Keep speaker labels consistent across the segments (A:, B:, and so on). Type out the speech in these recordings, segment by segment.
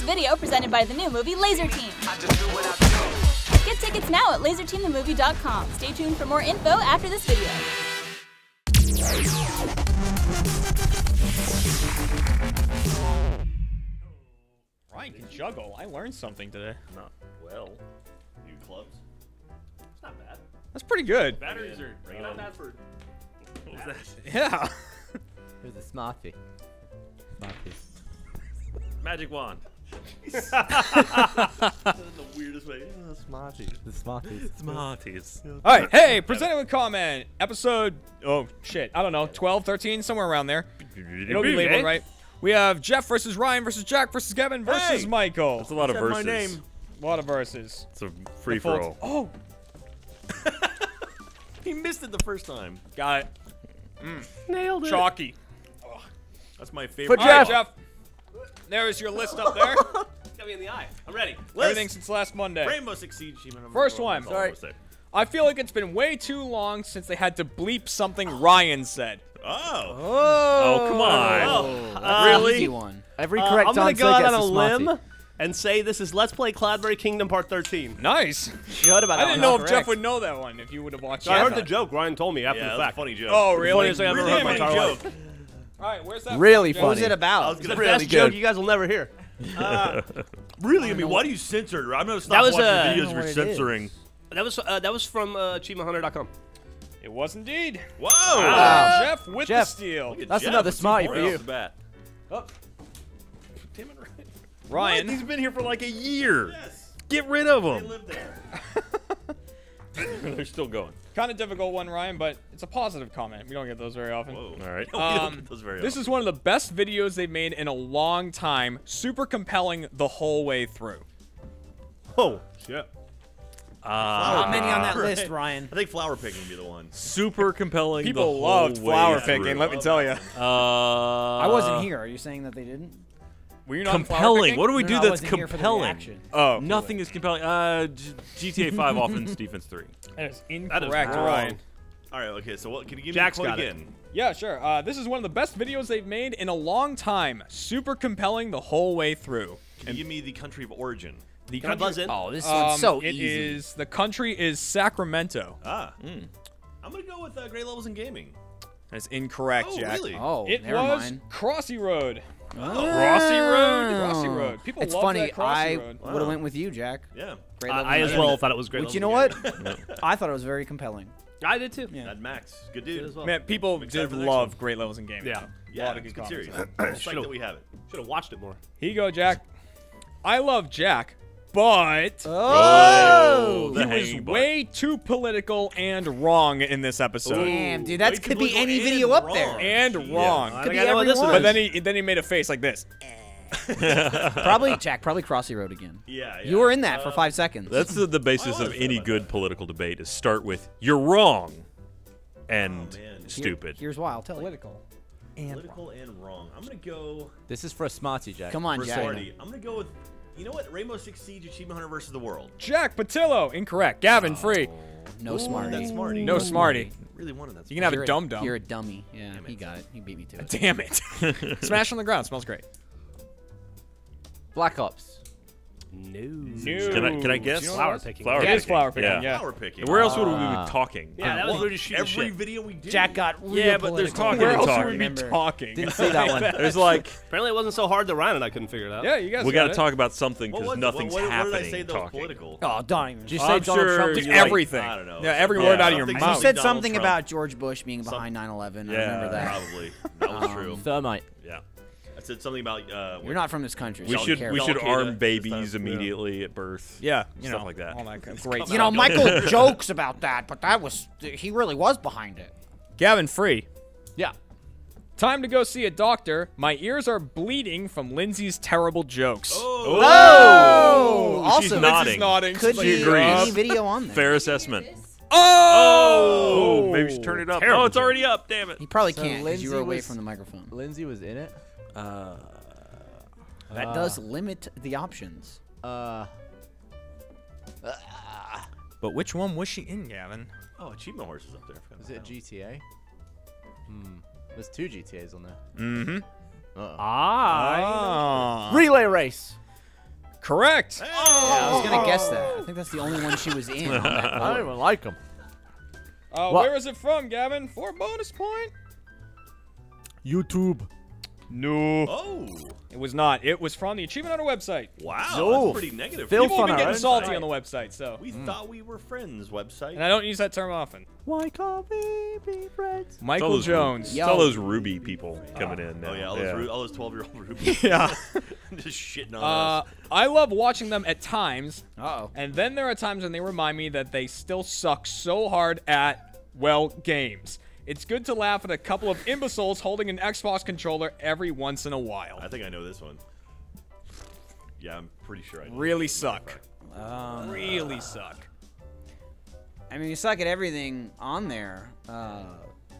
A: This video presented by the new movie Laser Team. Get tickets now at laserteamthemovie.com. Stay tuned for more info after this video.
B: Ryan can juggle. I learned something today.
C: Not well. You clubs? It's not bad.
B: That's pretty good.
C: Batteries are bring it up um, Badford. What was that?
B: Yeah.
D: Here's a smarty. Smarties.
C: Magic wand. The weirdest way. Oh,
D: Smarties. The Smarties.
C: Smarties.
B: All right. Hey, presented with comment. Episode, oh, shit. I don't know. 12, 13, somewhere around there. It'll be labeled right. We have Geoff versus Ryan versus Jack versus Gavin versus
C: Hey!
B: Michael.
C: That's a lot of verses.
E: my name.
B: A lot of verses.
C: It's a free
B: Full-
C: for all.
B: Oh,
E: He missed it the first time.
B: got it. Mm.
E: Nailed it.
B: Chalky.
E: That's my favorite.
B: All right, Geoff. There's your list up there.
E: Got me in the eye. I'm ready.
B: Everything since last Monday.
E: Rainbow Six Siege Achievement. number
B: First
E: four.
B: one.
E: I'm
D: Sorry.
B: I feel like it's been way too long since they had to bleep something Ryan said.
E: Oh.
C: Oh, come on.
E: Oh.
D: That's
E: really?
D: Easy one. Every
E: Uh,
D: correct
E: I'm gonna
D: answer
E: go out
D: gets
E: on a
D: Smartie.
E: limb and say this is Let's Play Cloudberry Kingdom Part 13.
B: Nice.
D: You heard about
B: I didn't
D: one,
B: know
D: huh?
B: if Geoff would know that one if you would have watched
E: I
B: it.
E: heard the joke. Ryan told me after
C: Yeah,
E: the
C: that
E: fact.
C: funny joke.
B: Oh, really?
E: Funniest thing I've ever heard my
C: Really
E: entire
C: funny
E: life.
B: All right, where's that?
D: Really
B: Geoff?
D: What was it about?
C: I was
E: It's
C: gonna
E: the
D: really
E: best joke you guys will never hear.
C: Really? I mean, why do you censor? I'm gonna stop
E: That was,
C: watching
E: uh,
C: the
D: I don't
C: videos
D: know
C: you're censoring.
E: That was uh, that was from uh, AchievementHunter.com.
B: It was indeed.
C: Whoa!
D: Wow.
B: Geoff with
D: Geoff.
B: the steal.
D: That's
C: Geoff
D: another
C: with two
D: smarty for you.
C: off the bat.
B: Oh,
C: Damn it, Ryan.
B: Ryan.
C: What? He's been here for like a year.
E: Yes.
C: Get rid of him.
E: They
C: him.
E: live there.
C: They're still going.
B: Kind of difficult one, Ryan, but it's a positive comment. We don't get those very often.
C: Whoa. All right.
B: Um, this is one of the best videos they've made in a long time. Super compelling the whole way through.
E: Oh shit.
C: uh,
D: How many on that
C: Right.
D: list, Ryan?
C: I think flower picking would be the one. Super compelling.
B: People
C: the
B: loved
C: whole
B: flower
C: way
B: picking,
C: through.
B: let me tell you.
C: Uh,
F: I wasn't here. Are you saying that they didn't?
B: Were you not
C: Compelling. What do we
F: No,
C: do
F: no,
C: that's
F: wasn't here for the
C: compelling?
F: reaction.
B: Oh,
C: Nothing is compelling. Uh, G- GTA 5 offense defense 3.
B: That is
E: That is
B: incorrect,
E: wrong.
B: Ryan.
C: All right. Okay. So what? Can you give
E: Jack's
C: me the
E: got
C: quote
E: it.
C: again?
B: Yeah, sure. Uh, this is one of the best videos they've made in a long time. Super compelling the whole way through.
C: Can you give me the country of origin?
B: The
E: Can I buzz in?
F: Oh, this
B: um,
F: one's so
B: it
F: easy.
B: is- the country is Sacramento.
C: Ah. I'm gonna go with uh, Great Levels in Gaming.
B: That's incorrect,
C: Oh,
B: Jack.
C: really?
F: Oh,
B: It
F: never
B: was
F: mind.
B: Crossy Road.
C: Oh.
B: Crossy Road. Crossy Road. People
F: It's
B: love
F: funny.
B: that Crossy
F: I
B: Road.
F: would have went with you, Jack.
C: Yeah.
F: Great
E: I,
F: Levels
E: I as well thought it was great.
F: Which you know what?
E: Gaming.
F: I thought it was very compelling.
E: I did too.
F: Yeah.
C: Mad Max. Good dude.
E: as well.
B: Man, people
C: I'm excited
B: did
C: for the next
B: love
C: one.
B: Great Levels in Gaming.
E: Yeah.
C: Yeah.
B: A lot of
C: it's
B: good
C: good series.
B: comments.
C: It's like
E: Should've-
C: that we have it.
E: Should have watched it more.
B: Here you go, Jack. I love Jack, but
C: Oh, the
B: he was
C: hanging butt.
B: way too political and wrong in this episode.
F: Damn, dude, that could be any video up
C: wrong.
F: there.
B: And wrong.
E: I
F: Could
E: think
F: be
E: I know what this one
F: one.
B: But then he then he made a face like this.
F: Probably Jack. Probably Crossy Road again.
C: Yeah, yeah.
F: You were in that for
C: Uh,
F: five seconds.
G: That's the, the basis of any good
C: that.
G: political debate is start with you're wrong and
C: Oh, man.
G: stupid.
F: Here's why. I'll tell you.
B: Political.
C: Political and wrong. I'm gonna go
D: This is for a smarty, Jack.
F: Come on,
C: for
F: Jack.
C: Smarty. I'm gonna go with. You know what? Rainbow Six Siege Achievement Hunter versus the World.
B: Jack Pattillo, incorrect. Gavin, oh. free.
F: No
C: Ooh,
F: smarty.
C: That's Smarty.
B: No Smarty.
C: Really wanted that.
B: You can have
F: You're
B: a dumb dum.
F: You're a dummy. Yeah, he got it. He beat me to it.
B: Damn it. Smash on the ground. Smells great.
D: Black Ops.
E: No.
G: Can I can I guess?
E: Flower picking.
G: Flower
B: It
G: picking.
B: is flower picking,
G: Yeah.
B: yeah.
C: Flower picking.
G: Where else would we
D: Ah.
G: be talking?
E: Yeah, that was
C: Well,
E: literally shooting
C: every
E: shit.
C: video we did.
F: Jack got real
G: Yeah, but there's talking
B: Where
G: and
B: else
G: talking.
B: would we be talking?
F: Didn't see that one.
G: There's like
E: Apparently, it wasn't so hard to Ryan and I couldn't figure it out.
B: Yeah, you guys
G: we
B: got
G: got to talk about something because nothing's
C: what, what,
G: happening.
C: What did I say that was political?
F: Oh, don't even.
D: Did you
G: I'm
D: say Donald
G: sure
D: Trump?
G: you
D: was
G: like-
B: Everything.
C: I don't know.
B: Yeah, every
C: Yeah,
B: word out of your
C: think
F: You
B: mouth.
C: so.
F: said something about George Bush being behind 9/11. I remember
G: Yeah,
F: that.
C: Probably. That was
F: Um,
C: true.
D: Thermite.
G: Yeah.
C: I said something about. Uh,
F: You're not from this country.
G: We
F: so
G: should we should arm babies immediately at birth.
B: Yeah, you
G: Stuff
B: know,
G: like that.
B: All that kind of great
F: You know. Michael jokes about that, but that was he really was behind it.
B: Gavin, free.
D: Yeah.
B: Time to go see a doctor. My ears are bleeding from Lindsay's terrible jokes.
C: Oh,
F: Oh,
G: she's
F: also
G: nodding.
B: Lindsay's nodding.
F: could
B: She's
F: be
G: agrees.
F: any video on there.
G: Fair assessment.
B: Oh!
G: Oh, maybe we should turn it up.
B: Terrible
G: Oh, it's already up. Damn it.
F: He probably
D: So
F: can't because you were away
D: was-
F: from the microphone.
D: Lindsay was in it. Uh.
F: That does limit the options.
D: Uh.
B: But which one was she in, Gavin?
C: Oh, Achievement Horse is up there. I forgot
D: Is it
C: about
D: GTA? Hmm. There's two GTA's on there.
B: Mm-hmm.
D: Uh-oh.
E: Ah.
B: Ah.
D: Relay race.
B: correct.
F: Yeah, I was gonna guess that. I think that's the only one she was in. on that
D: I don't even like them.
B: Uh,
D: What?
B: where is it from, Gavin? For a bonus point?
D: YouTube.
B: No.
C: Oh,
B: It was not. It was from the Achievement Hunter website.
C: wow.
D: So,
C: that's pretty negative.
D: Phil
B: People have been getting salty
D: side.
B: on the website, so.
C: We thought we were friends. Website.
B: And I don't use that term often.
D: Why can't we be friends?
B: Michael
G: those,
B: Jones.
G: It's all those RWBY people coming in now.
C: oh yeah, all those, those twelve-year-old RWBY
B: Yeah.
C: just shitting on
B: Uh,
C: us.
B: I love watching them at times,
F: Uh-oh.
B: and then there are times when they remind me that they still suck so hard at, well, games. It's good to laugh at a couple of imbeciles holding an Xbox controller every once in a while.
C: I think I know this one. Yeah, I'm pretty sure I know.
B: Really
C: this.
B: suck.
F: Um,
B: Really suck.
F: I mean, you suck at everything on there. Uh,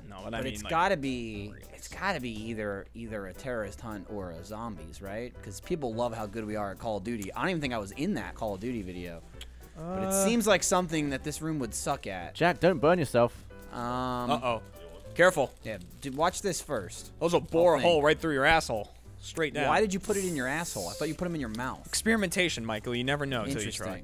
B: No, but,
F: but
B: I mean,
F: it's
B: like,
F: gotta be it's gotta be either either a terrorist hunt or a zombies, right? Because people love how good we are at Call of Duty. I don't even think I was in that Call of Duty video, but it seems like something that this room would suck at.
D: Jack, don't burn yourself.
F: Um,
B: Uh-oh. Careful.
F: yeah, dude, watch this first.
B: Those will bore a
F: thing.
B: hole right through your asshole. Straight down.
F: Why did you put it in your asshole? I thought you put them in your mouth.
B: Experimentation, Michael. You never know until you try.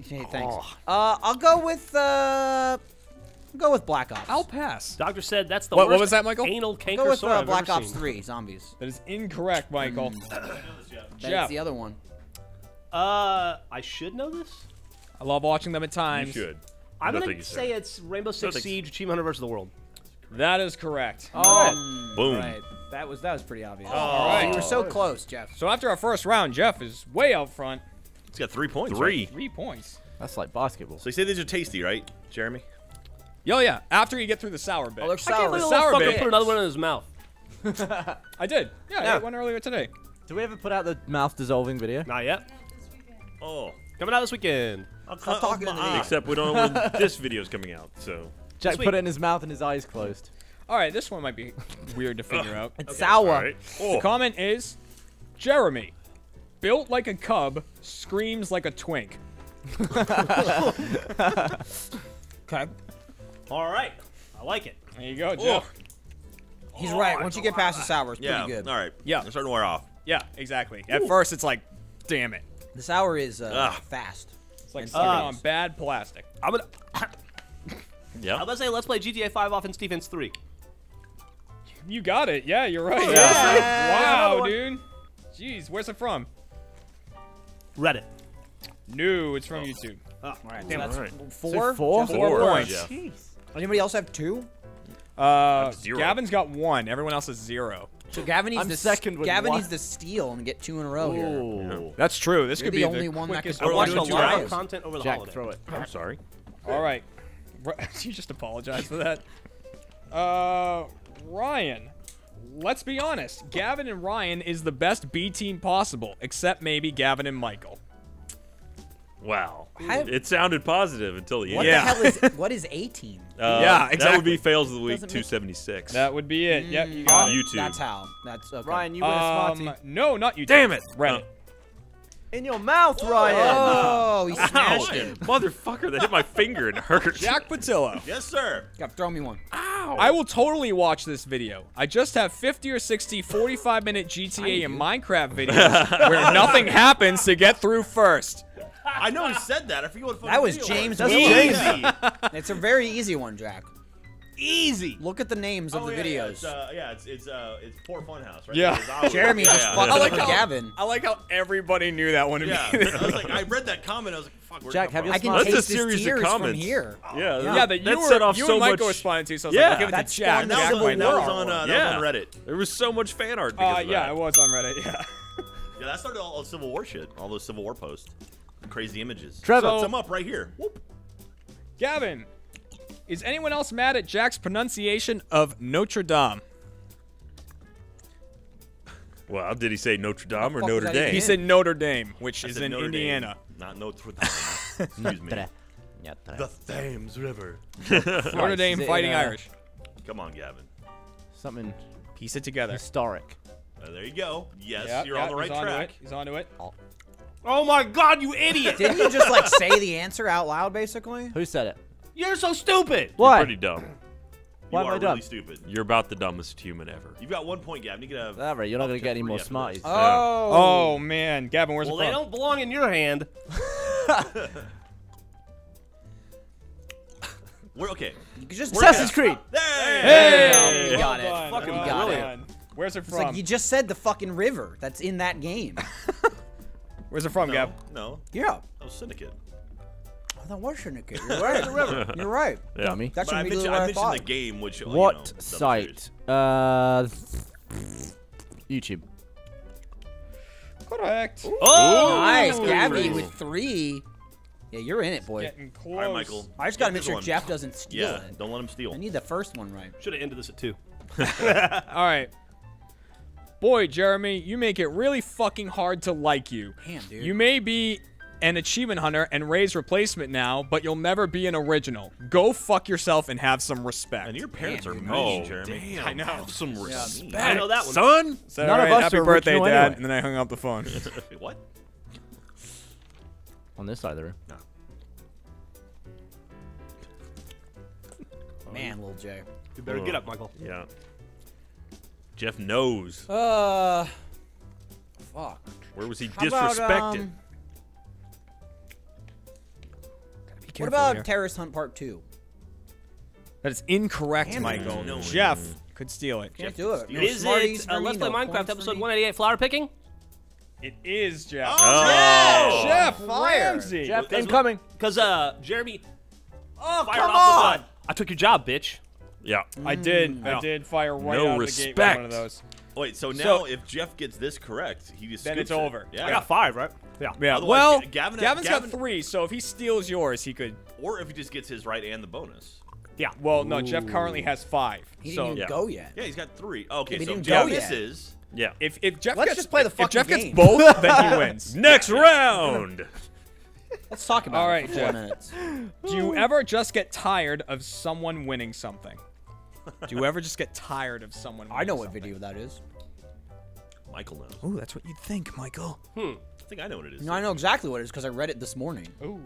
F: Interesting. Okay, thanks. Uh, I'll go with uh, I'll go with Black Ops.
B: I'll pass.
E: Doctor said that's the
B: What- what was that, Michael?
E: anal
F: I'll go with
E: sore
F: uh,
E: I've
F: Black
E: ever
F: Ops
E: seen.
F: 3 Zombies.
B: That is incorrect, Michael.
F: That's
B: Geoff.
F: the other one.
E: Uh, I should know this.
B: I love watching them at times.
G: You
B: times.
G: should.
E: I'm
G: No,
E: gonna
G: thank you, sir.
E: say it's Rainbow Six
G: thanks.
E: Siege Achievement Hunter versus the World.
B: That is correct.
F: Oh,
G: Boom.
F: right. That was that was pretty obvious.
B: All right.
F: You were so close, Geoff.
B: So after our first round, Geoff is way out front.
C: He's got three points.
G: Three.
C: right?
B: Three points.
D: That's like basketball.
C: So you say these are tasty, right, Jeremy?
B: Yo, yeah. After you get through the sour bit.
F: Oh, they're
E: I can't
F: sour.
E: believe the
B: sour
E: little fucker
B: bit.
E: put another one in his mouth.
B: I did. Yeah,
D: Yeah.
B: I ate one earlier today.
D: Do we ever put out the mouth dissolving video?
E: Not yet.
C: Oh.
E: Coming out this weekend.
C: I'll
F: Stop talking to me.
G: Except we don't know when this video's coming out, so.
D: Jack
E: Sweet.
D: put it in his mouth and his eyes closed.
B: All right, this one might be weird to figure out.
F: It's
G: All
F: sour.
G: right.
B: The
G: Oh,
B: comment is, Jeremy, built like a cub, screams like a twink.
F: Okay.
E: All right. I like it.
B: There you go, Geoff.
F: He's right. Once you get past the sour, it's
C: Yeah.
F: pretty good.
C: All right.
B: Yeah.
C: They're starting to wear off.
B: Yeah, exactly. At first, it's like, damn it.
F: The sour is uh, fast.
B: It's like
F: And
B: on bad plastic.
E: I'm gonna.
G: Yeah.
E: I'm gonna say let's play GTA 5 Offense Defense 3.
B: You got it. Yeah, you're right.
F: Yeah.
B: Wow, dude. Jeez, where's it from?
E: Reddit.
B: No, it's from YouTube.
F: All right.
E: Damn
F: so that's
G: Alright.
F: four.
D: four?
B: Four
G: Four,
B: points.
G: yeah.
F: Anybody else have two?
B: Uh,
G: zero.
B: Gavin's got one. Everyone else is zero.
F: So Gavin needs
D: I'm
F: to
D: second
F: Gavin
D: one.
F: needs to steal and get two in a row here.
D: Ooh.
B: That's true. This
F: You're
B: could
F: the
B: be
F: only
B: the
F: one that
B: quickest
F: could-
E: I
F: We're
E: watched a lot of content over the
D: Jack,
E: holiday.
D: throw it.
G: I'm sorry.
B: All right. Ri- you just apologize for that. Uh, Ryan. Let's be honest. Gavin and Ryan is the best B team possible, except maybe Gavin and Michael.
G: Wow.
F: How-
G: It sounded positive until the
F: What
G: end.
B: Yeah.
F: the hell is what is a team?
G: Uh,
B: Yeah,
G: That would be fails of the week 276.
B: That would be it. Yep, you
F: Mm,
B: got
G: On
B: it.
G: YouTube.
F: That's how. That's okay.
D: Ryan, you win a
B: Um,
D: smartie.
B: no, not you.
G: Damn it!
B: Reddit.
D: In your mouth, oh. Ryan.
F: Oh, he smashed
G: Ow!
F: it.
G: Motherfucker, that hit my finger and hurt.
B: Jack Pattillo.
C: Yes, sir.
F: Got throw me one. Ow.
B: I will totally watch this video. I just have 50 or 60 45 minute GTA and Minecraft videos where nothing happens to get through first.
C: I know he said that. I forget what.
F: That was James
D: That's
F: Williams.
D: James.
F: It's a very easy one, Jack.
E: Easy.
F: Look at the names of
C: Oh,
F: the
C: yeah, Yeah,
F: videos.
C: it's, uh, yeah, it's it's uh, it's poor Funhaus, right?
B: Yeah.
F: Jeremy just
C: yeah.
F: fucked
B: I like how
F: Gavin.
B: I like how everybody knew that one
C: Yeah,
B: immediately.
C: I was like, I read that comment. I was like, fuck. Where'd
D: Jack, have you
F: I can
D: That's
G: a series of
F: tears from
G: comments.
F: here.
G: Yeah,
B: yeah, that you
G: that
B: were
G: set off
B: you
G: so
B: and Michael
G: much.
B: responded to, so I was
G: Yeah.
B: like, give it
F: That's
B: to Jack.
F: fun.
C: That
B: Jack
C: was,
B: might
C: that was on uh, that
G: Yeah.
C: was on Reddit.
G: There was so much fan art because
B: Uh, yeah,
G: that.
B: it was on Reddit. Yeah.
C: Yeah, that started all, all Civil War shit. All those Civil War posts, crazy images.
D: Trevor.
C: So, I'm up right here. Whoop.
B: Gavin, is anyone else mad at Jack's pronunciation of Notre Dame?
G: Well, did he say Notre Dame or Notre
F: does that even
G: Dame?
B: He said Notre Dame, which
C: I
B: is in
C: Notre
B: Indiana.
C: Dame, not Notre Dame. Excuse me. The Thames River.
B: Notre Dame fighting
D: uh,
B: Irish.
C: Come on, Gavin.
D: Something
B: Piece it together.
D: historic.
C: Uh, there you go. Yes,
B: Yeah,
C: you're
B: yeah,
C: on the right
B: he's
C: track.
B: It. He's onto it.
E: Oh my god, you idiot!
F: Didn't you just like say the answer out loud, basically?
D: Who said it?
E: You're so stupid.
D: Why?
G: Pretty dumb.
D: Why
C: you
D: am
C: are
D: I dumb?
C: really stupid.
G: You're about the dumbest human ever.
C: You've got one point, Gavin. You could have.
D: All right, you're not gonna get any more
C: after
D: smarties. Oh.
C: this.
B: Oh man, Gavin, where's
E: Well,
B: it
E: they don't belong in your hand.
C: We're okay.
F: You could just
D: Assassin's Creed.
C: Hey!
F: hey oh, You got
B: well
F: it.
B: done,
E: Fucking
B: well
E: brilliant.
B: done. Where's it
F: It's
B: from?
F: like you just said the fucking river that's in that game.
B: Where's it from,
C: No,
B: Gav?
C: no,
F: yeah.
C: that was Syndicate.
F: That was Syndicate. You're right. You're right.
G: Yeah.
D: Dummy.
F: That's
C: But I
F: immediately
C: mentioned,
F: what
C: I
F: I
C: mentioned
F: thought.
C: the game, which
D: What
C: you know,
D: site? Uh, YouTube.
B: Correct.
E: Oh,
F: Nice,
C: Ooh.
F: Gabby with three. Yeah, you're in it, boy.
B: Getting close.
C: All right, Michael.
F: I just gotta make sure
C: one.
F: Geoff doesn't steal
C: Yeah,
F: it.
C: don't let him steal.
F: I need the first one right.
E: Should have ended this at two.
B: All right. Boy, Jeremy, you make it really fucking hard to like you.
F: Damn, dude.
B: You may be an achievement hunter and Ray's replacement now, but you'll never be an original. Go fuck yourself and have some respect.
C: And your parents
F: Damn,
C: are mean,
G: Oh,
C: Jeremy.
G: damn.
B: I know.
G: Have some respect,
E: I know that one.
G: son.
B: So,
D: None of us
B: happy
D: are
B: birthday, Dad.
D: anyway.
B: And then I hung up the phone.
C: what?
D: On this side of the room.
F: Man, little J.
E: You better get up, Michael.
G: Yeah. Geoff knows.
F: Uh, fuck.
G: Where was he
F: How about,
G: disrespected?
F: um, what about
B: here.
F: Terrorist Hunt Part Two?
B: That is incorrect,
F: Damn.
B: Michael.
C: No.
B: Geoff could steal it.
F: Can't do it. No
E: Is it uh, Let's Play
F: no
E: Minecraft episode 188 flower picking?
B: It is Geoff.
G: Oh.
B: Geoff
F: Fire.
B: Ramsey.
D: Geoff,
E: That's
D: incoming.
E: Because uh, Jeremy
F: Oh,
E: fired
F: come
E: off
F: on!
E: with, I took your job, bitch.
G: Yeah.
B: I did. I did fire right
G: No
B: out of the gate with
G: respect.
B: one of those.
C: Wait, so now
B: So-
C: if Geoff gets this correct, he just
B: Then
C: scoops
B: it's
C: it.
B: over.
C: Yeah.
E: I got five, right? Yeah.
B: Yeah.
C: Otherwise,
B: well,
C: Gavin-
B: Gavin's
C: Gavin-
B: got three, so if he steals yours, he could.
C: Or if he just gets his right and the bonus.
E: Yeah.
B: Well, no. Geoff currently has five.
F: He
B: so
F: didn't even
G: Yeah.
F: go yet.
C: Yeah, he's got three. Okay,
F: he
C: so
F: didn't
C: Geoff
F: go yet.
C: misses.
G: Yeah.
B: if if Geoff
F: Let's
B: gets,
F: just play the
B: if Geoff
F: game.
B: gets both, then he wins.
G: Next round.
F: Let's talk about
B: All
F: it
B: right,
F: for four
B: Geoff.
F: minutes.
B: Do you ever just get tired of someone winning something? Do you ever just get tired of someone?
F: I know what
B: something?
F: video that is.
C: Michael knows.
B: Ooh, that's what you'd think, Michael. Hmm.
C: I think I know what it is.
F: No, I know exactly what it is because I read it this morning.
B: Ooh.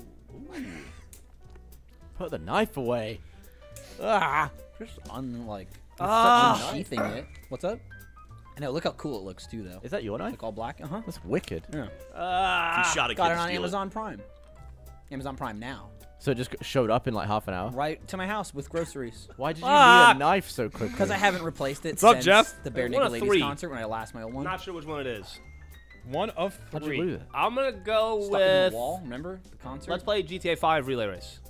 D: Put the knife away.
F: Ah, just unlike
D: Ah.
F: sheathing it. What's up? I know. Look how cool it looks too, though.
D: Is that your knife?
F: Like all black. Uh huh.
D: That's wicked.
F: Yeah.
C: He shot a kid
F: Got it on
C: steal
F: Amazon Prime. Amazon Prime now.
D: So it just showed up in like half an hour.
F: Right to my house with groceries.
D: Why did you
E: Ah.
D: need a knife so quickly?
F: Because I haven't replaced it
B: What's up,
F: since
B: Geoff?
F: the Bare
E: One
F: Naked Ladies
E: three.
F: concert when I lost my old one.
E: Not sure which one it is.
B: One of
D: How'd you
B: three.
D: lose it?
E: I'm gonna go
F: Stuck in
E: with.
F: the wall. Remember the concert?
E: Let's play GTA 5 Relay Race.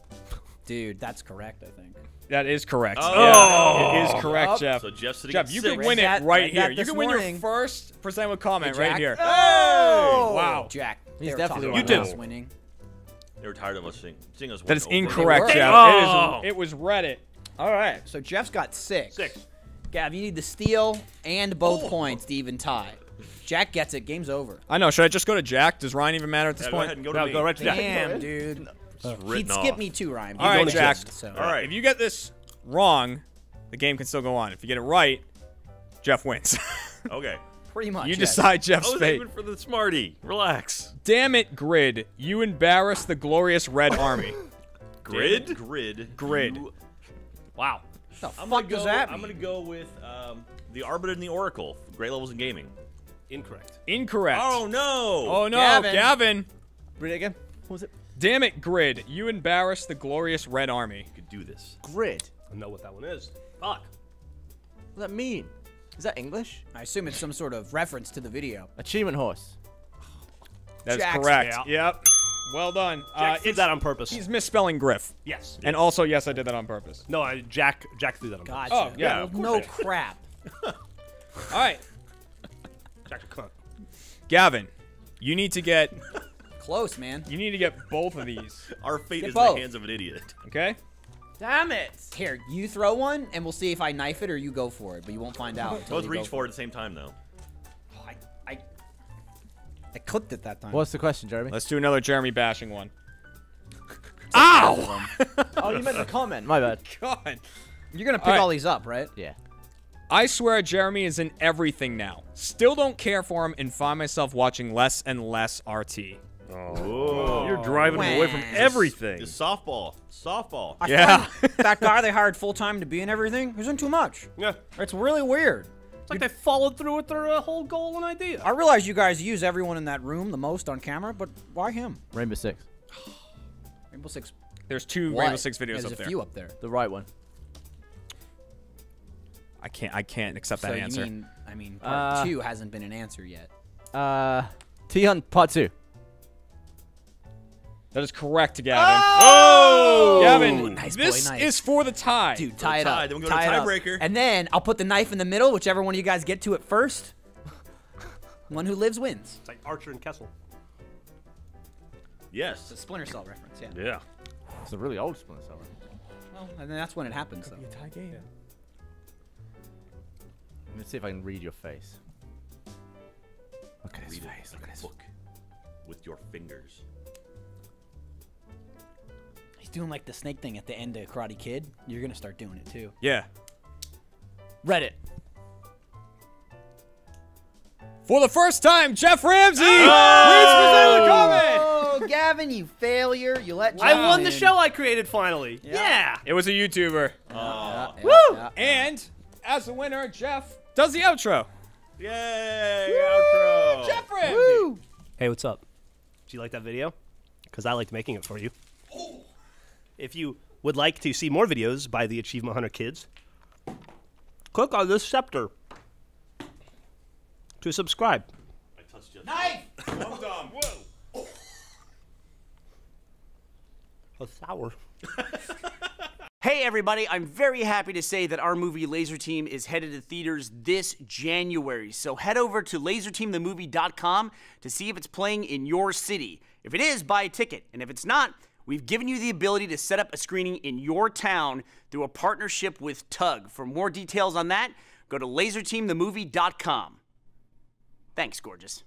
F: Dude, that's correct. I think.
B: That is correct.
C: Oh.
B: Yeah, it is correct,
F: Up.
B: Geoff.
C: So Geoff sitting Geoff,
B: you can win it
F: that-
B: right here. You can win
F: morning.
B: your first percent with comment
F: Hey,
B: right here.
F: Oh!
B: Wow.
F: Jack.
D: He's definitely
F: talking
D: the
F: about winning.
C: They were tired of us seeing, seeing us.
B: That
C: win
B: is
C: over and over.
B: incorrect. Geoff.
G: Oh.
B: It, is, oh. it was Reddit.
F: All right. So Geoff's got six.
E: Six.
F: Gav, you need to steal and both
C: Oh.
F: points to even tie. Jack gets it. Game's over.
B: I know. Should I just go to Jack? Does Ryan even matter at this
C: Yeah, go
B: point?
C: ahead and go to
E: No,
C: me.
E: go right to Jack.
F: Damn, dude.
C: It's
F: He'd
C: written
F: skip
C: off.
F: me too, Ryan.
B: All right, Jack.
E: exist,
F: So.
C: All right.
B: If you get this wrong, the game can still go on. If you get it right, Geoff wins.
C: Okay.
F: Pretty much.
B: you
F: yes.
B: decide
G: I
B: Geoff's
G: was
B: fate.
G: for the smarty. Relax.
B: Damn it, Grid. You embarrass the glorious Red Army.
C: Grid. Grid.
B: Grid.
C: You-
E: Wow.
F: The
C: I'm
F: fuck
C: gonna
F: does
C: go,
F: that
C: I'm gonna go with um, the Arbiter and the Oracle. Great levels in gaming.
E: Incorrect.
B: Incorrect.
C: Oh no.
B: Oh, no,
F: Gavin.
B: Gavin.
D: Read it again. What was it?
B: Damn it, Grid. You embarrass the glorious Red Army.
C: You could do this.
D: Grid.
E: I know what that one is. Fuck.
D: What does that mean? Is that English?
F: I assume it's some sort of reference to the video.
D: Achievement horse.
B: That's correct.
E: Yeah.
B: Yep. Well done.
E: Jack
B: Uh,
E: threw
B: it's-
E: that on purpose.
B: He's misspelling Griff.
E: Yes.
B: And also, yes, I did that on purpose.
E: No, I, Jack. Jack threw that on
F: Gotcha.
B: Oh, yeah,
F: Well, no crap.
B: All right,
E: purpose. Jack's a cunt.
B: Gavin, you need to get
F: Close, man.
B: you need to get both of these.
C: Our fate
F: Get
C: is
F: both.
C: in the hands of an idiot.
B: Okay?
F: Damn it. Here, you throw one, and we'll see if I knife it or you go for it. But you won't find out.
C: Both reach for it at the same time, though.
F: Oh, I, I, I clicked it that time.
D: What's the question, Jeremy?
B: Let's do another Jeremy bashing one.
F: Ow!
D: oh, you meant the comment. My bad.
B: God.
F: You're gonna pick
B: All right.
F: all these up, right?
D: Yeah.
B: I swear Jeremy is in everything now. Still don't care for him and find myself watching less and less RT.
C: Oh.
D: You're
G: driving him away from everything.
C: It's softball. Softball.
F: I
B: Yeah.
F: that guy they hired full time to be in everything isn't too much.
E: Yeah.
F: It's really weird.
E: It's like they followed through with their uh, whole goal and idea.
F: I realize you guys use everyone in that room the most on camera, but why him?
D: Rainbow Six.
F: Rainbow Six.
B: There's two
F: What?
B: Rainbow Six videos
F: There's
B: up
F: a few up there.
D: The right one.
B: I can't. I can't accept
F: So
B: that
F: you
B: answer.
F: mean, I mean, part
D: Uh,
F: two hasn't been an answer yet.
D: Uh, T Hunt Part 2.
B: That is correct, Gavin.
C: Oh!
B: Gavin,
F: Nice boy,
B: this
F: nice.
B: is for the tie.
F: Dude, tie it
C: tie,
F: up.
C: then we go
F: tie it up.
C: tiebreaker.
F: And then I'll put the knife in the middle, whichever one of you guys get to it first. one who lives wins.
E: It's like Archer and Kestrel.
F: It's a
C: Yes.
F: Splinter Cell reference, yeah.
G: Yeah.
D: It's a really old Splinter Cell.
F: Well, and then that's when it happens, though.
B: tie game.
D: Let's see if I can read your face. Look at his
C: Read
D: face. Look at his
C: book with your fingers.
F: He's doing like the snake thing at the end of Karate Kid. You're gonna start doing it too.
B: Yeah.
F: Reddit.
B: For the first time, Geoff Ramsey. Oh! Please present the comment.
F: Oh, Gavin, you failure! You let.
E: I won the show I created finally. Yeah.
B: It was a YouTuber. Oh.
F: Woo!
B: And as the winner, Geoff does the outro.
C: Yay! Outro.
B: Geoff Ramsey.
E: Hey, what's up? Do you like that video? Because I liked making it for you. Oh. If you would like to see more videos by the Achievement Hunter kids, click on this scepter to subscribe.
C: I touched Geoff's
F: Knife!
C: I'm dumb. Whoa.
E: A sour.
F: Hey everybody, I'm very happy to say that our movie Laser Team is headed to theaters this January. So head over to laserteamthemovie.com to see if it's playing in your city. If it is, buy a ticket. And if it's not, we've given you the ability to set up a screening in your town through a partnership with Tugg. For more details on that, go to laserteamthemovie.com. Thanks, gorgeous.